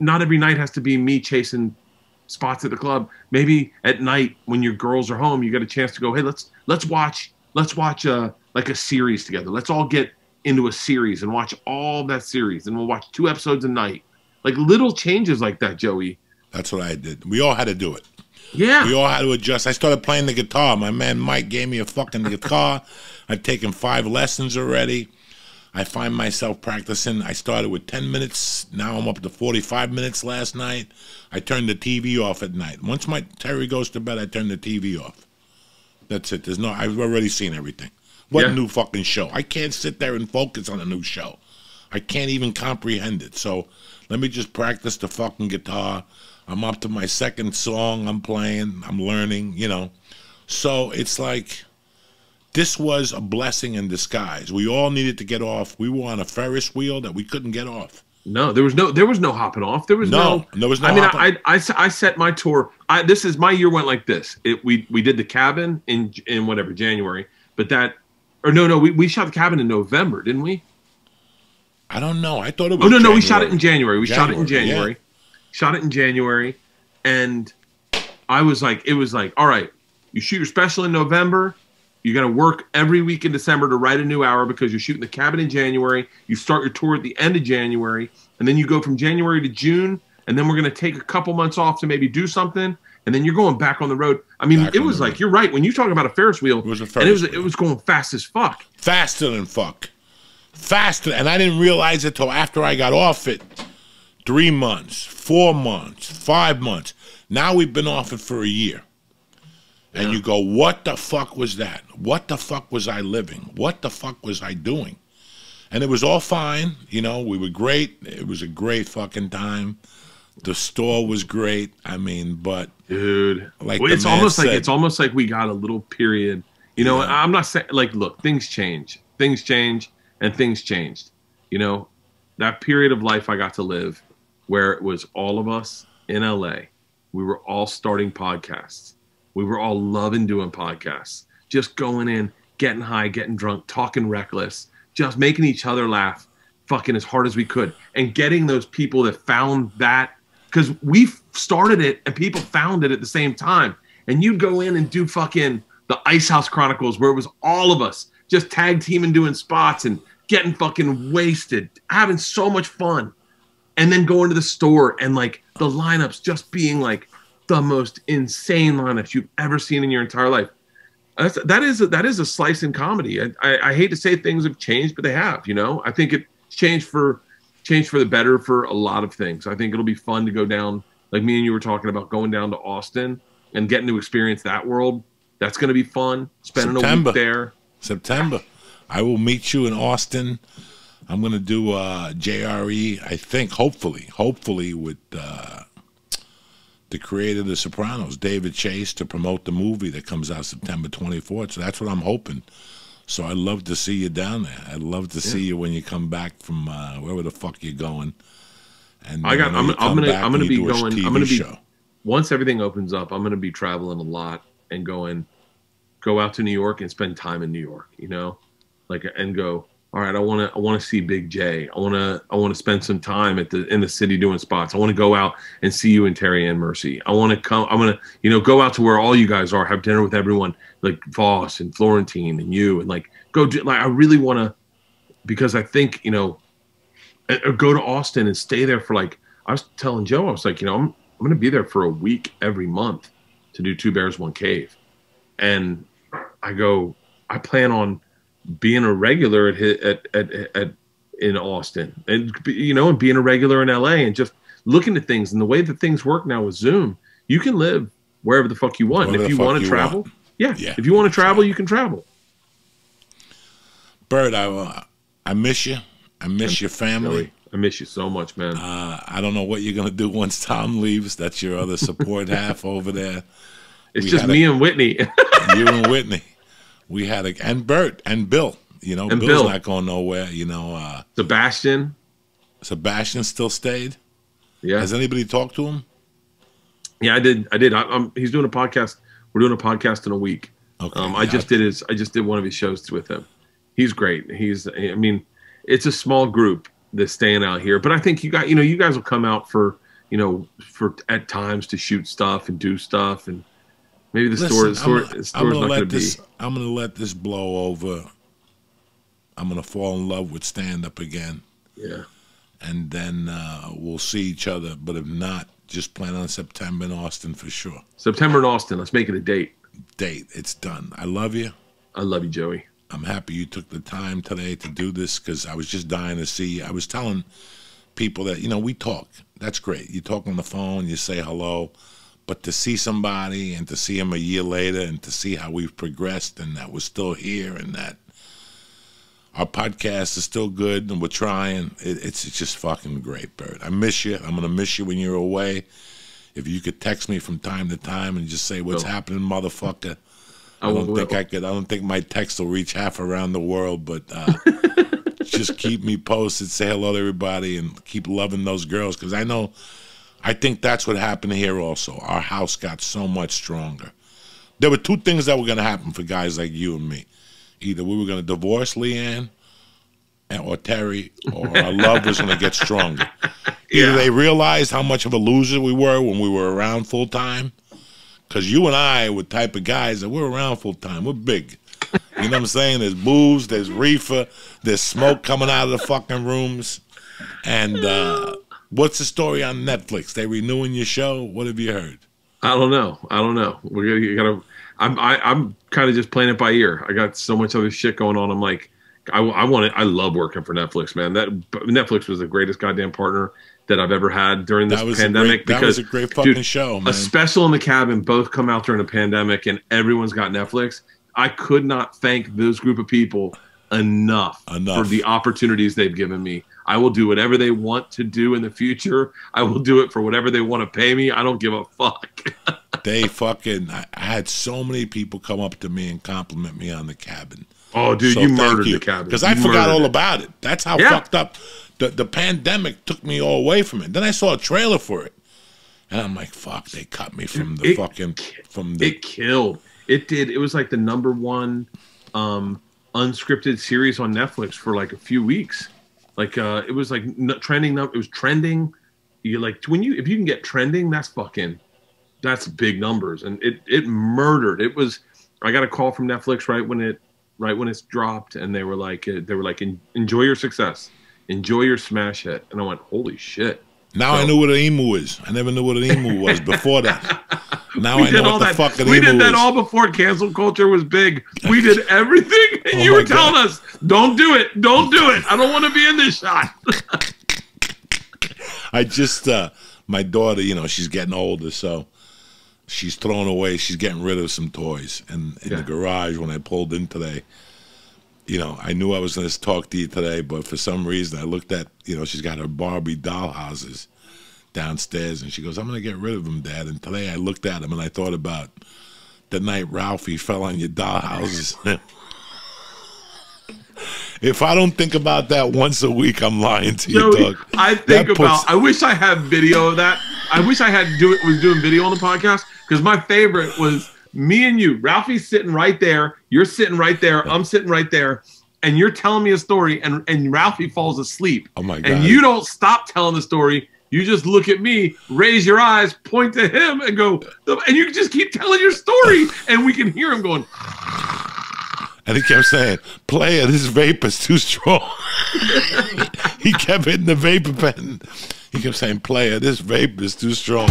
not every night has to be me chasing spots at the club. Maybe at night when your girls are home, you get a chance to go, hey, let's let's watch let's watch a like a series together. Let's all get into a series and watch all that series, and we'll watch two episodes a night. Like little changes like that, Joey. That's what I did. We all had to do it. Yeah. We all had to adjust. I started playing the guitar. My man Mike gave me a fucking guitar. I've taken five lessons already. I find myself practicing. I started with 10 minutes. Now I'm up to 45 minutes last night. I turned the TV off at night. Once my Terry goes to bed, I turn the TV off. That's it. There's no, I've already seen everything. What Yeah. new fucking show? I can't sit there and focus on a new show. I can't even comprehend it. So let me just practice the fucking guitar. I'm up to my second song I'm playing. I'm learning, you know. So it's like this was a blessing in disguise. We all needed to get off. We were on a Ferris wheel that we couldn't get off. No, there was no there was no hopping off. There was No, no, there was no I mean, hopping- I, I, I, I set my tour. I this is my year went like this. It we we did the cabin in in whatever January, but that or no no we, we shot the cabin in November, didn't we? I don't know. I thought it oh, was. Oh no no we shot it in January. We shot it in January, yeah. January. Shot it in January, and I was like, it was like, all right, you shoot your special in November. You got to work every week in December to write a new hour because you're shooting the cabin in January. You start your tour at the end of January, and then you go from January to June, and then we're going to take a couple months off to maybe do something, and then you're going back on the road. I mean, Back it was like road. you're right when you talk about a Ferris wheel, It was a and it was wheel. it was going fast as fuck. faster than fuck, faster, and I didn't realize it till after I got off it. Three months, four months, five months. Now we've been off it for a year. And you go, what the fuck was that? What the fuck was I living? What the fuck was I doing? And it was all fine. You know, we were great. It was a great fucking time. The store was great. I mean, but dude. Like Well, it's almost like it's almost like we got a little period. You know, Yeah. I'm not saying like, look, things change, things change, and things changed. You know, that period of life I got to live, where it was all of us in LA, we were all starting podcasts, we were all loving doing podcasts, just going in, getting high, getting drunk, talking reckless, just making each other laugh, fucking as hard as we could, and getting those people that found that because we started it and people found it at the same time. And you'd go in and do fucking the Ice House Chronicles where it was all of us just tag teaming doing spots and getting fucking wasted, having so much fun. And then going to the store and like the lineups just being like the most insane lineups you've ever seen in your entire life. That's, that is a, that is a slice in comedy. I, I, I hate to say things have changed, but they have. You know, I think it's changed for changed for the better for a lot of things. I think it'll be fun to go down, like me and you were talking about, going down to Austin and getting to experience that world. That's going to be fun. Spending a September. week there. September. I will meet you in Austin. I'm going to do uh, JRE, I think, hopefully, hopefully with uh, the creator of The Sopranos, David Chase, to promote the movie that comes out September 24th. So that's what I'm hoping. So I'd love to see you down there. I'd love to see you when you come back from uh, wherever the fuck you're going. And I got- I'm- I'm gonna- I'm gonna be going- I'm gonna be- show. Once everything opens up, I'm going to be traveling a lot and going, go out to New York and spend time in New York. You know, like and go. All right, I want to. I want to see Big Jay. I want to. I want to spend some time at the in the city doing spots. I want to go out and see you and Terry and Mercy. I want to come. I'm gonna, you know, go out to where all you guys are, have dinner with everyone, like Vos and Florentine and you, and like go. Do, like I really want to, because I think you know, or go to Austin and stay there for like. I was telling Joe, I was like, you know, I'm I'm gonna be there for a week every month to do Two Bears One Cave, and I go. I plan on being a regular at at at, at in Austin, and you know, and being a regular in LA, and just looking at things and the way that things work now with Zoom, you can live wherever the fuck you want. If you want to travel, want. yeah, Yeah. if you want to travel, you can travel. Bird, I, uh, I miss you. I miss your family. Joey, I miss you so much, man. Uh, I don't know what you're gonna do once Tom leaves. That's your other support half over there. it's we just me and Whitney. You and Whitney. We had a and Bert and Bill. You know, And Bill's Bill. not going nowhere. You know, uh, Sebastian, Sebastian still stayed. yeah, Has anybody talked to him? yeah, I did, I did. I, I'm, he's doing a podcast. We're doing a podcast in a week. Okay, Um, I yeah, just did his. I just did one of his shows with him. He's great. He's. I mean, it's a small group that's staying out here, but I think you got. You know, you guys will come out for you know, for at times to shoot stuff and do stuff, and maybe the Listen, store, the store, I'm the store's I'm not gonna going to let be. this. I'm gonna let this blow over. I'm gonna fall in love with stand up again, Yeah, and then uh, we'll see each other. But if not, just plan on September in Austin for sure. September in Austin. Let's make it a date. Date. It's done. I love you. I love you, Joey. I'm happy you took the time today to do this because I was just dying to see. you. I was telling people that you know we talk. That's great. You talk on the phone, you say hello, but to see somebody and to see him a year later and to see how we've progressed and that we're still here and that our podcast is still good and we're trying. It, it's it's just fucking great, Bird. I miss you. I'm gonna miss you when you're away. If you could text me from time to time and just say what's Will. happening, motherfucker. I I don't will. think I could. I don't think my text will reach half around the world, but uh, just keep me posted. Say hello to everybody, and keep loving those girls because I know. I think that's what happened here. Also, our house got so much stronger. There were two things that were going to happen for guys like you and me. Either we were going to divorce LeeAnn or Terry, or our love was going to get stronger. Either Yeah. they realized how much of a loser we were when we were around full time, because you and I were type of guys that we're around full time. We're big. You know what I'm saying? There's booze, there's reefer, there's smoke coming out of the fucking rooms. And uh, what's the story on Netflix? They renewing your show? What have you heard? I don't know. I don't know. We're gonna gotta. I'm I, I'm kind of just playing it by ear. I got so much other shit going on. I'm like, I, I want it. I love working for Netflix, man. That Netflix was the greatest goddamn partner that I've ever had during this That was pandemic. great, that because was a great fucking dude, show, man. a special in the cabin both come out during a pandemic, and everyone's got Netflix. I could not thank those group of people enough, Enough. for the opportunities they've given me. I will do whatever they want to do in the future. I will do it for whatever they want to pay me. I don't give a fuck. they fucking. I, had so many people come up to me and compliment me on the cabin. Oh, dude, So you murdered you. the cabin. because I You forgot all it. about it. That's how Yeah. fucked up the the pandemic took me all away from it. Then I saw a trailer for it, and I'm like, "Fuck!" They cut me from the It- fucking from the. It killed. It did. It was like the number one um, unscripted series on Netflix for like a few weeks. Like uh, it was like n- trending. It was trending. You like when you if you can get trending, that's fucking that's big numbers, and it it murdered. It was. I got a call from Netflix right when it right when it's dropped, and they were like uh, they were like enjoy your success, enjoy your smash hit, and I went holy shit. now I so- knew what an emu is. I never knew what an emu was before that. Now I know what the fuck an we did that is. all before cancel culture was big. We did everything, and Oh you were telling us, "Don't do it, don't do it. I don't want to be in this shot." I just uh my daughter, you know, she's getting older, so she's throwing away, she's getting rid of some toys. And in Yeah. the garage when I pulled in today, you know, I knew I was gonna talk to you today, but for some reason I looked at, you know, she's got her Barbie doll houses downstairs and she goes, I'm gonna get rid of them, Dad. And today I looked at them and I thought about the night Ralphie fell on your dollhouses. if I don't think about that once a week, I'm lying to you, Joey, dog. I think That about. I wish I had video of that. I wish I had do it was doing video on the podcast because my favorite was me and you. Ralphie's sitting right there. You're sitting right there. I'm sitting right there. And you're telling me a story, and, and Ralphie falls asleep. Oh my god! and you don't stop telling the story. You just look at me, raise your eyes, point to him, and go, and you just keep telling your story, and we can hear him going. And he kept saying, "Player, this vape is too strong." he kept hitting the vapor pen. He kept saying, "Player, this vape is too strong."